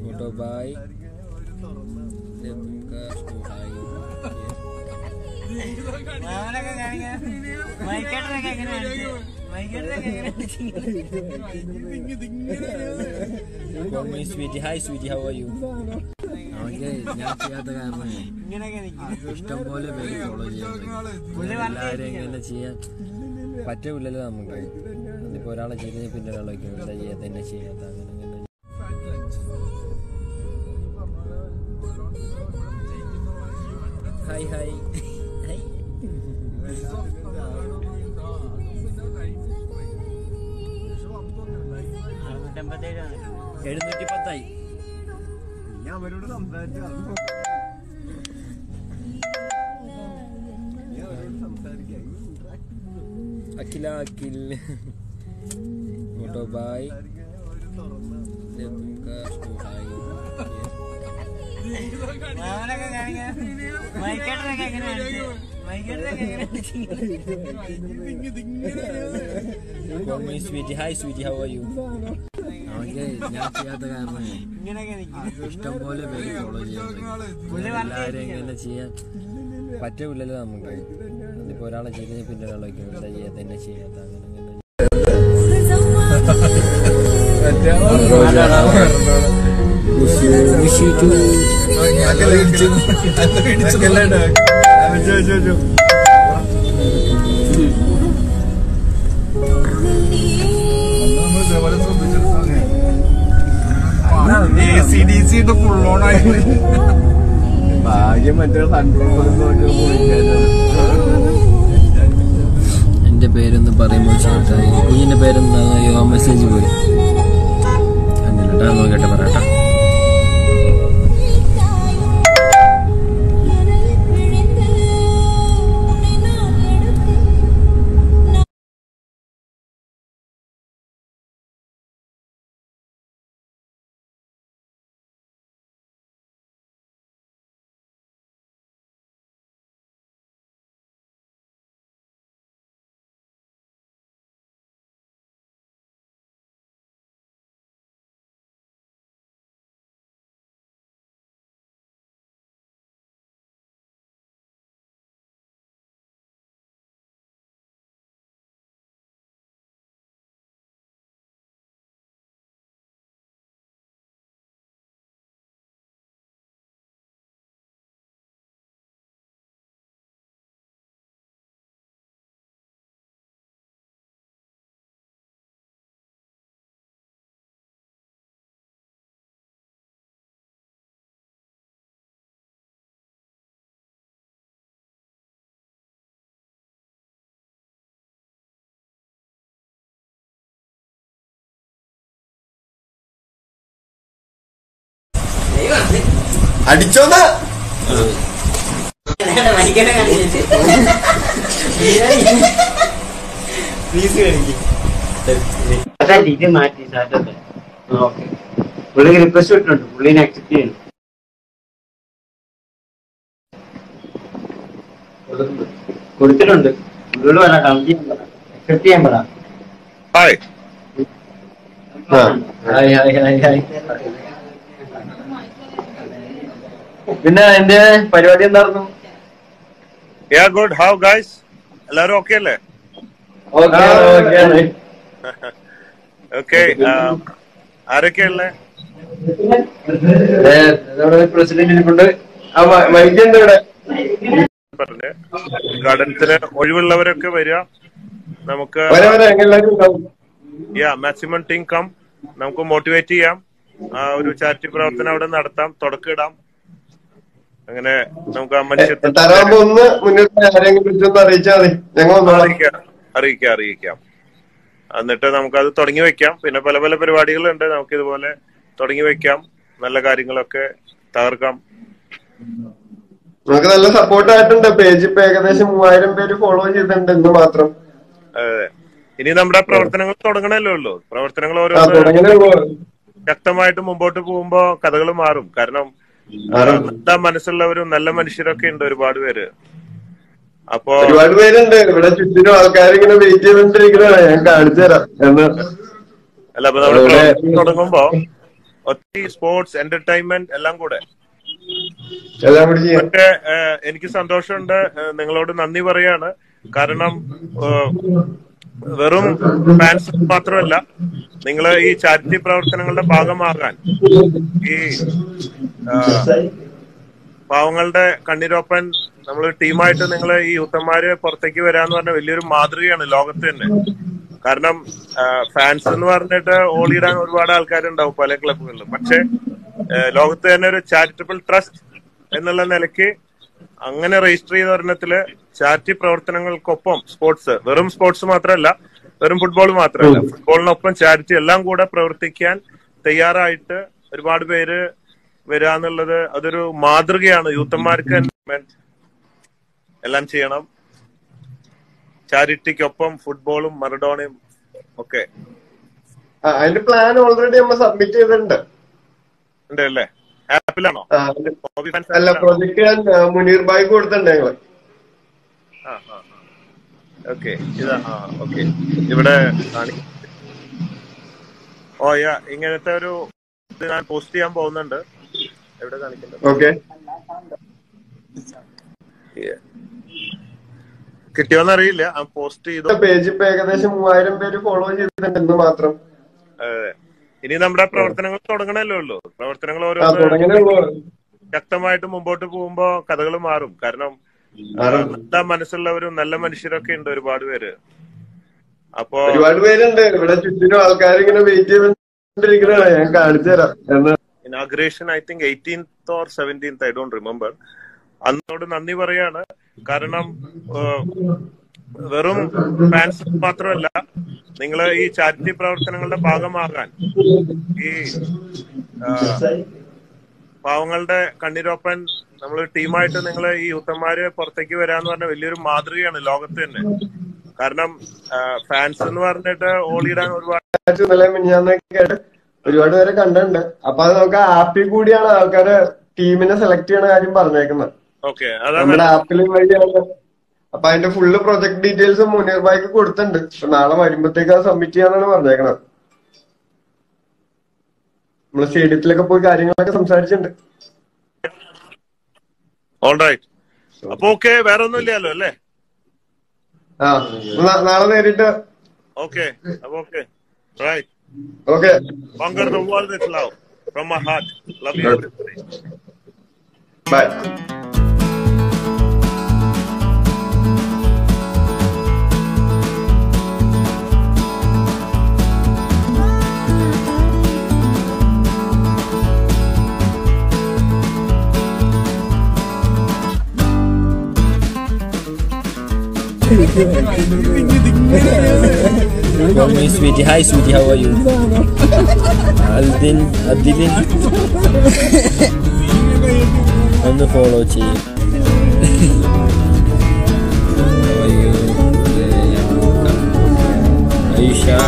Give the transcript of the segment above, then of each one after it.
Photo by hi sweetie how you ഇഷ്ടം പോലെ follow ചെയ്യാൻ ചെയ്യാൻ പറ്റൂലല്ലോ നമുക്ക്. ഇപ്പൊ ഒരാളെ ചെയ്ത് പിന്നെ ഒരാളൊക്കെ ചെയ്യാത്ത എന്നെ ചെയ്യാത്ത ഹായ് ഹായ് ഹായ് എഴുന്നൂറ്റി പത്തായി ഞാൻ അവരോട് സംസാരിച്ചു Akhila Akhil. Photo by hi sweetie hi sweetie how are you അവർക്ക് ഞാൻ ചെയ്യാത്ത കാരണം ഇങ്ങനെയൊക്കെ നിൽക്കും. ഇഷ്ടം പോലെ പേര് ഫോളോ ചെയ്യാൻ പുള്ളി എല്ലാവരും എങ്ങനെ ചെയ്യാൻ പറ്റൂലല്ലോ നമുക്ക്. ഇപ്പൊ ഒരാളെ ചെയ്ത് പിന്നെ ഒരാളെ വയ്ക്കും. എന്താ ചെയ്യാത്ത എന്നെ ചെയ്യാത്ത അങ്ങനെ ടു ഫുൾ ഓൺ ആയിട്ട് എന്റെ പേരൊന്ന് പറയുമ്പോൾ ചേട്ടായി കുഞ്ഞിന്റെ ആ മെസ്സേജ് പോയി കേട്ടോ പറയട്ടാ അടിച്ചോന്ന്? ഇത് മാറ്റി സാറ്റത്തെ ഓക്കെ. പുള്ളിക്ക് റിക്വസ്റ്റ് ഇട്ടിട്ടുണ്ട് പുള്ളിനെ അക്സെപ്റ്റ് ചെയ്യണം കൊടുത്തിട്ടുണ്ട്. പുള്ളിയോട് പറ. അക്സെപ്റ്റ് ചെയ്യാൻ പറ. Hi hi hi hi hi പിന്നെ എന്റെ പരിപാടി എന്തായിരുന്നു? യാ ഗുഡ് ഹൗ ഗൈസ് എല്ലാരും ഓക്കെ അല്ലേ? ഓക്കെ ഓക്കെ ഓക്കെ ആരൊക്കെയല്ലേ പ്രസിഡന്റ് ഇരിപ്പുണ്ട്. ഗാർഡൻസിന് ഒഴിവുള്ളവരൊക്കെ വരിക. നമുക്ക് യാ മാക്സിമം ടീം കം നമുക്ക് മോട്ടിവേറ്റ് ചെയ്യാം. ആ ഒരു ചാരിറ്റി പ്രവർത്തനം അവിടെ നടത്താം. തുടക്കിടാം അങ്ങനെ നമുക്ക് ആ മനുഷ്യത്വം അറിയിക്കാം അറിയിക്കാം എന്നിട്ട് നമുക്കത് തുടങ്ങി വെക്കാം. പിന്നെ പല പല പരിപാടികളുണ്ട്. നമുക്ക് ഇതുപോലെ തുടങ്ങി വെക്കാം. നല്ല കാര്യങ്ങളൊക്കെ തകർക്കാം. നമുക്ക് നല്ല സപ്പോർട്ട് ആയിട്ടുണ്ട്. പേജ് ഇപ്പൊ ഏകദേശം മൂവായിരം പേര് ഫോളോ ചെയ്തിട്ടുണ്ട് എന്ന് മാത്രം. അതെ ഇനി നമ്മുടെ പ്രവർത്തനങ്ങൾ തുടങ്ങണല്ലേ ഉള്ളൂ. പ്രവർത്തനങ്ങൾ ഓരോ ശക്തമായിട്ട് മുമ്പോട്ട് പോകുമ്പോ കഥകൾ മാറും. കാരണം നല്ല മനസ്സുള്ളവരും നല്ല മനുഷ്യരൊക്കെ ഉണ്ട് ഒരുപാട് പേര്. അപ്പൊ ഒരുപാട് പേരുണ്ട്. ഇവിടെ ചുറ്റിനും ആൾക്കാരിങ്ങനെ വെയിറ്റ് ചെയ്തോണ്ടിരിക്കുന്നതാണ് ഞാൻ കാണിച്ചു തരാം. എന്ന്. അല്ല അപ്പൊ നമ്മുടെ അവിടെ- തുടങ്ങുമ്പോ ഒത്തിരി സ്പോർട്സ് എന്റർടൈൻമെന്റ് എല്ലാം കൂടെ. പക്ഷേ എനിക്ക് സന്തോഷമുണ്ട്. നിങ്ങളോട് നന്ദി പറയാണ്. കാരണം വെറും ഫാൻസ് മാത്രമല്ല നിങ്ങൾ ഈ ചാരിറ്റി പ്രവർത്തനങ്ങളുടെ ഭാഗമാകാൻ ഈ പാവങ്ങളുടെ കണ്ണീരൊപ്പൻ നമ്മൾ ടീമായിട്ട് നിങ്ങൾ ഈ യൂത്തന്മാര് പുറത്തേക്ക് വരാന്ന് പറഞ്ഞ വലിയൊരു മാതൃകയാണ് ലോകത്ത് തന്നെ. കാരണം ഫാൻസ് എന്ന് പറഞ്ഞിട്ട് ഓളിയിടാൻ ഒരുപാട് ആൾക്കാരുണ്ടാവും പല ക്ലബുകളിലും പക്ഷെ ലോകത്ത് തന്നെ ഒരു ചാരിറ്റബിൾ ട്രസ്റ്റ് എന്നുള്ള നിലയ്ക്ക് അങ്ങനെ രജിസ്റ്റർ ചെയ്ത ഒരെണ്ണത്തിൽ ചാരിറ്റി പ്രവർത്തനങ്ങൾക്കൊപ്പം സ്പോർട്സ് വെറും സ്പോർട്സ് മാത്രമല്ല വെറും ഫുട്ബോൾ മാത്രമല്ല ഫുട്ബോളിനൊപ്പം ചാരിറ്റി എല്ലാം കൂടെ പ്രവർത്തിക്കാൻ തയ്യാറായിട്ട് ഒരുപാട് പേര് വരാന്നുള്ളത് അതൊരു മാതൃകയാണ്. യൂത്തന്മാർക്ക് എല്ലാം ചെയ്യണം. ചാരിറ്റിക്കൊപ്പം ഫുട്ബോളും മറഡോണയും ഒക്കെ. അതിന്റെ പ്ലാൻ ഓൾറെഡി നമ്മൾ സബ്മിറ്റ് ചെയ്തിട്ടുണ്ട്. ഉണ്ട് അല്ലേ ആപ്പിലാണോ? അല്ല പ്രൊജക്ട് ഞാൻ മുനീർ ബായി കൊടുത്തിട്ടുണ്ട് ഞങ്ങൾ. ഓക്കെ ഇതാ ഓക്കെ. ഇവിടെ ഓ യാ ഇങ്ങനത്തെ ഒരു ഇത് ഞാൻ പോസ്റ്റ് ചെയ്യാൻ പോകുന്നുണ്ട്. എവിടെ കാണിക്കുന്നത് ഓക്കെ. Yeah. കിട്ടിയോന്നറിയില്ല ആ പോസ്റ്റ് ചെയ്തു പേജ് ഇപ്പൊ ഏകദേശം മൂവായിരം പേര് ഫോളോ ചെയ്തിട്ടുണ്ട് എന്ന് മാത്രം. അതെ. ഇനി നമ്മുടെ പ്രവർത്തനങ്ങൾ തുടങ്ങണല്ലോ ഉള്ളൂ. പ്രവർത്തനങ്ങൾ ഓരോ ശക്തമായിട്ട് മുമ്പോട്ട് പോകുമ്പോ കഥകൾ മാറും. കാരണം. നല്ല മനസ്സുള്ളവരും നല്ല മനുഷ്യരൊക്കെ ഉണ്ട് ഒരുപാട് പേര്. അപ്പോ ഒരുപാട് പേരുണ്ട്. ഇവിടെ ചുറ്റിനും ആൾക്കാർ ഇങ്ങനെ വെയിറ്റ് ചെയ്തോണ്ടിരിക്കുന്നതാണ് ഞാൻ കാണിച്ചു തരാം. Inauguration I think eighteenth or seventeenth I don't remember അന്നോട് നന്ദി പറയാണ്. കാരണം വെറും ഫാൻസ് മാത്രമല്ല നിങ്ങൾ ഈ ചാരിറ്റി പ്രവർത്തനങ്ങളുടെ ഭാഗമാകാൻ ഈ പാവങ്ങളുടെ കണ്ണീരൊപ്പൻ നമ്മൾ ടീമായിട്ട് നിങ്ങൾ ഈ യൂത്തന്മാര് പുറത്തേക്ക് വരാന്ന് പറഞ്ഞ വലിയൊരു മാതൃകയാണ് ലോകത്ത് തന്നെ. കാരണം ഫാൻസ് എന്ന് പറഞ്ഞിട്ട് ഓളിയിടാൻ ഒരുപാട് ഒരുപാട് പേരെ കണ്ടിട്ടുണ്ട്. അപ്പൊ അത് നമുക്ക് ആപ്പിൽ കൂടിയാണ് ആൾക്കാര് ടീമിനെ സെലക്ട് ചെയ്യണ കാര്യം പറഞ്ഞേക്കുന്നത്. ഓക്കെ ആപ്പിൽ വഴിയാണ് അപ്പൊ അതിന്റെ ഫുള്ള് പ്രൊജക്ട് ഡീറ്റെയിൽസ് മുനീർ ബായിക്ക് കൊടുത്തിട്ടുണ്ട്. അപ്പൊ നാളെ വരുമ്പോഴത്തേക്ക് അത് സബ്മിറ്റ് ചെയ്യാനാണ് പറഞ്ഞേക്കണത്. നമ്മൾ സ്റ്റേഡിയത്തിലൊക്കെ പോയി കാര്യങ്ങളൊക്കെ സംസാരിച്ചിട്ടുണ്ട്. അപ്പൊ ഓക്കെ വേറെ ഒന്നും ഇല്ലല്ലോ അല്ലേ? ആ നാളെ നേരിട്ട്. Okay okay right okay conquer the world with from from my heart. Love you. Bye Call me sweetie. Hi, sweetie. How are you? Aldin, Adilin. On the follow, chief. How are you? Aisha.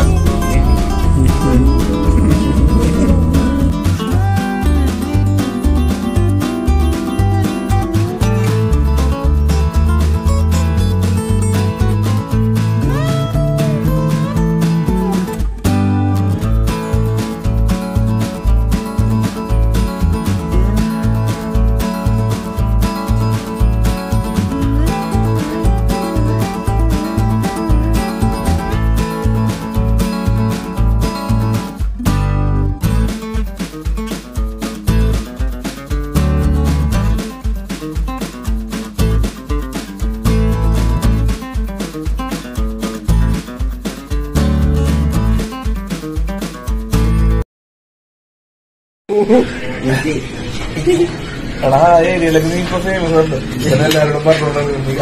എടാ ആ ഏരിയയിലൊക്കെ നീ ഇപ്പൊ famous ഉണ്ട് ഇങ്ങനെ എല്ലാവരോടും പറഞ്ഞോണ്ടാണ് നീ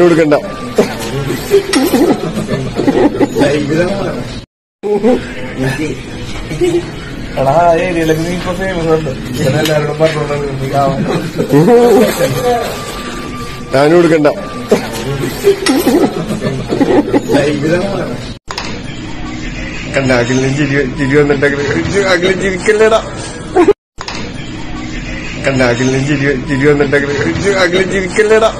കൊടുക്കണ്ട എടാ ആ ഏരിയയിലൊക്കെ നീ ഇപ്പൊ ഫേമസ് ഉണ്ട് ഇങ്ങനെ എല്ലാവരോടും പറഞ്ഞോണ്ടാണ് നീ ഞാനും കൊടുക്കണ്ട കണ്ട അഖിലിനും ചിരി ചിരി വന്നിട്ടെങ്കിൽ അഖിലും ചിരിക്കല്ലേടാ. കണ്ട അഖിലിനും ചിരി ചിരി വന്നിട്ട് അഖിലും ചിരിക്കല്ലേടാ.